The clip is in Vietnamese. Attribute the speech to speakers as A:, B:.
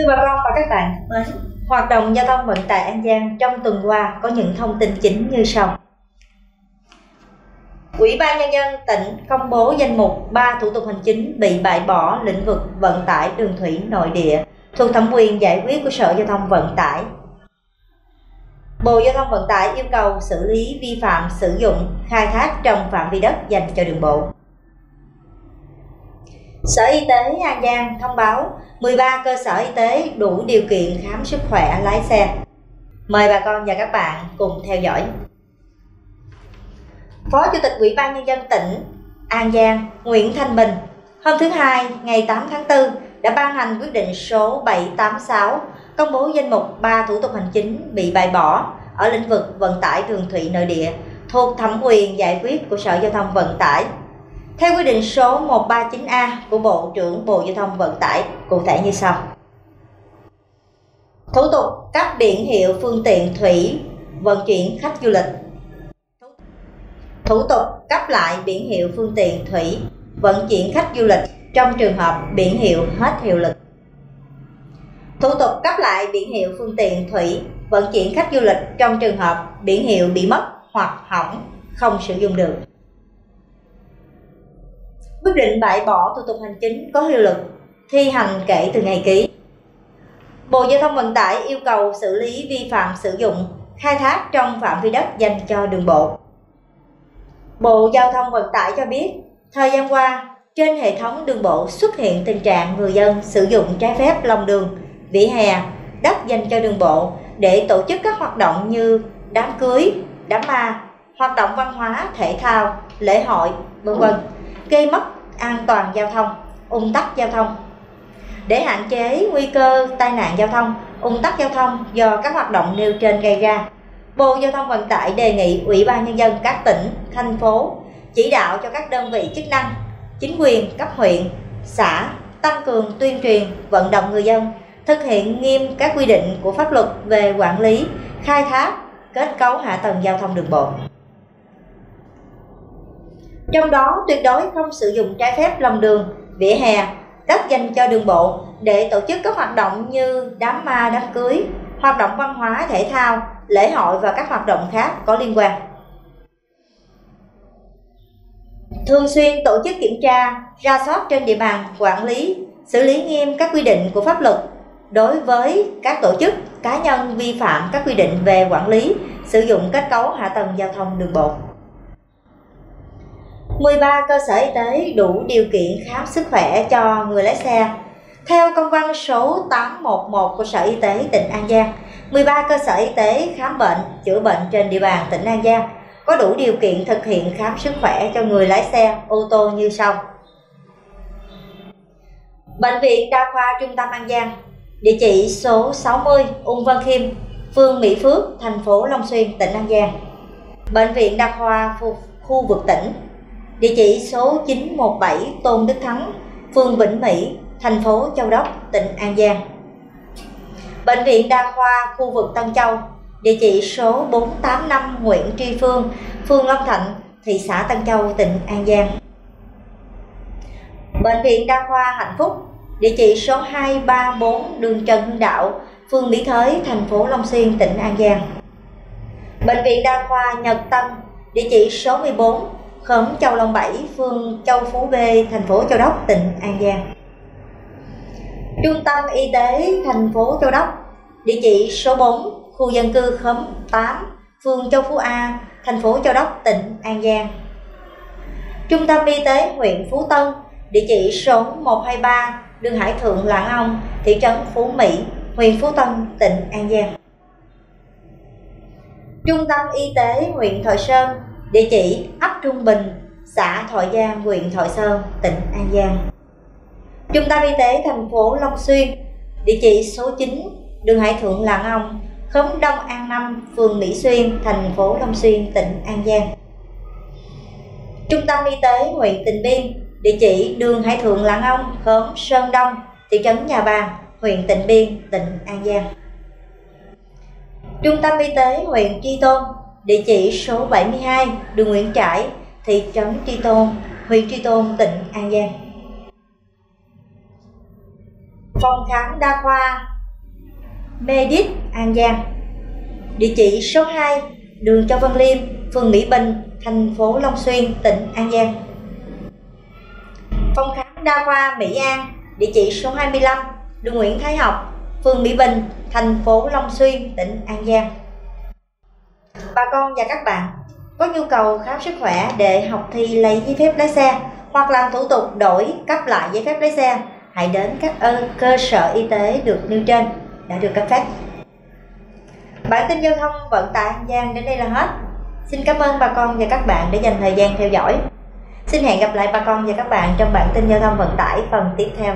A: Thưa bà con và các bạn mến, hoạt động giao thông vận tải An Giang trong tuần qua có những thông tin chính như sau. Ủy ban Nhân dân tỉnh công bố danh mục 3 thủ tục hành chính bị bãi bỏ lĩnh vực vận tải đường thủy nội địa thuộc thẩm quyền giải quyết của Sở Giao thông Vận tải. Bộ Giao thông Vận tải yêu cầu xử lý vi phạm sử dụng khai thác trong phạm vi đất dành cho đường bộ. Sở Y tế An Giang thông báo 13 cơ sở y tế đủ điều kiện khám sức khỏe lái xe. Mời bà con và các bạn cùng theo dõi. Phó Chủ tịch Ủy ban Nhân dân tỉnh An Giang Nguyễn Thanh Bình, hôm thứ Hai, ngày 8 tháng 4 đã ban hành quyết định số 786 công bố danh mục 3 thủ tục hành chính bị bãi bỏ ở lĩnh vực vận tải đường thủy nội địa thuộc thẩm quyền giải quyết của Sở Giao thông Vận tải. Theo quy định số 139A của Bộ trưởng Bộ Giao thông Vận tải, cụ thể như sau. Thủ tục cấp biển hiệu phương tiện thủy vận chuyển khách du lịch Thủ tục cấp lại biển hiệu phương tiện thủy vận chuyển khách du lịch trong trường hợp biển hiệu hết hiệu lực. Thủ tục cấp lại biển hiệu phương tiện thủy vận chuyển khách du lịch trong trường hợp biển hiệu bị mất hoặc hỏng không sử dụng được. Quyết định bãi bỏ thủ tục hành chính có hiệu lực thi hành kể từ ngày ký. Bộ Giao thông Vận tải yêu cầu xử lý vi phạm sử dụng khai thác trong phạm vi đất dành cho đường bộ. Bộ Giao thông Vận tải cho biết, thời gian qua, trên hệ thống đường bộ xuất hiện tình trạng người dân sử dụng trái phép lòng đường, vỉa hè, đất dành cho đường bộ để tổ chức các hoạt động như đám cưới, đám ma, hoạt động văn hóa, thể thao, lễ hội, vân vân, gây mất an toàn giao thông, ung tắc giao thông. Để hạn chế nguy cơ tai nạn giao thông, ung tắc giao thông do các hoạt động nêu trên gây ra, Bộ Giao thông Vận tải đề nghị Ủy ban Nhân dân các tỉnh, thành phố chỉ đạo cho các đơn vị chức năng, chính quyền cấp huyện, xã tăng cường tuyên truyền, vận động người dân thực hiện nghiêm các quy định của pháp luật về quản lý, khai thác, kết cấu hạ tầng giao thông đường bộ. Trong đó tuyệt đối không sử dụng trái phép lòng đường, vỉa hè, đất dành cho đường bộ để tổ chức các hoạt động như đám ma, đám cưới, hoạt động văn hóa, thể thao, lễ hội và các hoạt động khác có liên quan. Thường xuyên tổ chức kiểm tra, ra soát trên địa bàn, quản lý, xử lý nghiêm các quy định của pháp luật đối với các tổ chức, cá nhân vi phạm các quy định về quản lý, sử dụng kết cấu hạ tầng giao thông đường bộ. 13 cơ sở y tế đủ điều kiện khám sức khỏe cho người lái xe. Theo công văn số 811 của Sở Y tế tỉnh An Giang, 13 cơ sở y tế khám bệnh, chữa bệnh trên địa bàn tỉnh An Giang có đủ điều kiện thực hiện khám sức khỏe cho người lái xe ô tô như sau. Bệnh viện Đa khoa Trung tâm An Giang, địa chỉ số 60 Ung Văn Khiêm, phường Mỹ Phước, thành phố Long Xuyên, tỉnh An Giang. Bệnh viện Đa khoa khu vực tỉnh, địa chỉ số 917 Tôn Đức Thắng, phường Vĩnh Mỹ, thành phố Châu Đốc, tỉnh An Giang Bệnh viện Đa khoa khu vực Tân Châu, địa chỉ số 485 Nguyễn Tri Phương, phường Long Thạnh, thị xã Tân Châu, tỉnh An Giang. Bệnh viện Đa khoa Hạnh Phúc, địa chỉ số 234 đường Trần Hưng Đạo, phường Mỹ Thới, thành phố Long Xuyên, tỉnh An Giang. Bệnh viện Đa khoa Nhật Tân, địa chỉ số 14, khóm Châu Long 7, phường Châu Phú B, thành phố Châu Đốc, tỉnh An Giang. Trung tâm Y tế thành phố Châu Đốc, địa chỉ số 4, khu dân cư khóm 8, phường Châu Phú A, thành phố Châu Đốc, tỉnh An Giang. Trung tâm Y tế huyện Phú Tân, địa chỉ số 123, đường Hải Thượng Lạng Ông, thị trấn Phú Mỹ, huyện Phú Tân, tỉnh An Giang. Trung tâm Y tế huyện Thọ Sơn, địa chỉ ấp Trung Bình, xã Thọ Giang, huyện Thọ Sơn, tỉnh An Giang. Trung tâm Y tế thành phố Long Xuyên, địa chỉ số 9, đường Hải Thượng Lạng Ông, khóm Đông An Năm, phường Mỹ Xuyên, thành phố Long Xuyên, tỉnh An Giang. Trung tâm Y tế huyện Tịnh Biên, địa chỉ đường Hải Thượng Lạng Ông, khóm Sơn Đông, thị trấn Nhà Bàng, huyện Tịnh Biên, tỉnh An Giang. Trung tâm Y tế huyện Tri Tôn, địa chỉ số 72, đường Nguyễn Trãi, thị trấn Tri Tôn, huyện Tri Tôn, tỉnh An Giang. Phòng khám đa khoa Medic An Giang. Địa chỉ số 2 đường Châu Văn Liêm, phường Mỹ Bình, thành phố Long Xuyên, tỉnh An Giang. Phòng khám đa khoa Mỹ An Địa chỉ số 25 đường Nguyễn Thái Học, phường Mỹ Bình, thành phố Long Xuyên, tỉnh An Giang. Bà con và các bạn, có nhu cầu khám sức khỏe để học thi lấy giấy phép lái xe hoặc làm thủ tục đổi cấp lại giấy phép lái xe, hãy đến các cơ sở y tế được nêu trên đã được cấp phép. Bản tin giao thông vận tải An Giang đến đây là hết. Xin cảm ơn bà con và các bạn đã dành thời gian theo dõi. Xin hẹn gặp lại bà con và các bạn trong bản tin giao thông vận tải phần tiếp theo.